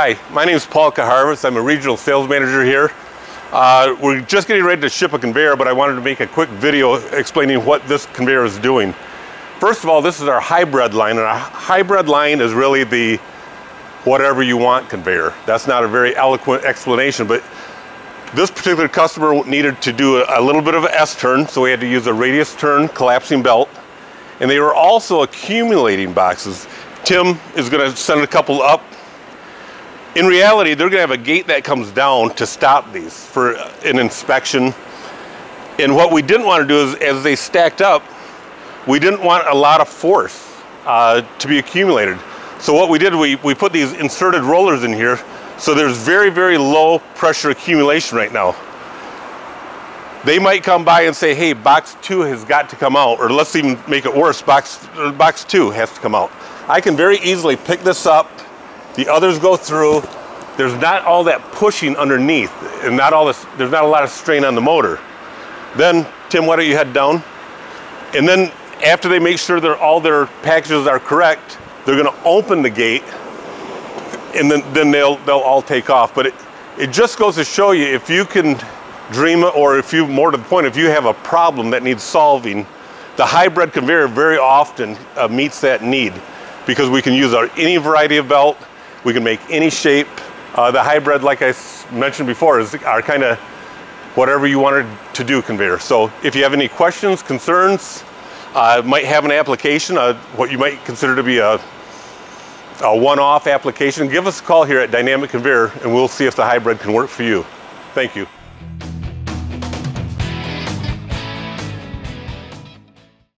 Hi, my name is Paul Kaharvis. I'm a regional sales manager here. Uh, we're just getting ready to ship a conveyor, but I wanted to make a quick video explaining what this conveyor is doing. First of all, this is our hybrid line, and our hybrid line is really the whatever you want conveyor. That's not a very eloquent explanation, but this particular customer needed to do a, little bit of an S-turn, so we had to use a radius turn collapsing belt. And they were also accumulating boxes. Tim is gonna send a couple up in reality, they're gonna have a gate that comes down to stop these for an inspection. And what we didn't want to do is, as they stacked up, we didn't want a lot of force uh, to be accumulated. So what we did, we, we put these inserted rollers in here, so there's very, very low pressure accumulation right now. They might come by and say, hey, box two has got to come out, or let's even make it worse, box, box two has to come out. I can very easily pick this up, the others go through. There's not all that pushing underneath and not all this, there's not a lot of strain on the motor. Then, Tim, why don't you head down? And then after they make sure that all their packages are correct, they're gonna open the gate and then, then they'll, they'll all take off. But it, it just goes to show you if you can dream or if you, more to the point, if you have a problem that needs solving, the hybrid conveyor very often uh, meets that need because we can use our, any variety of belt, we can make any shape. Uh, the hybrid, like I mentioned before, is our kind of whatever you wanted to do conveyor. So if you have any questions, concerns, uh, might have an application, uh, what you might consider to be a, a one-off application, give us a call here at Dynamic Conveyor and we'll see if the hybrid can work for you. Thank you.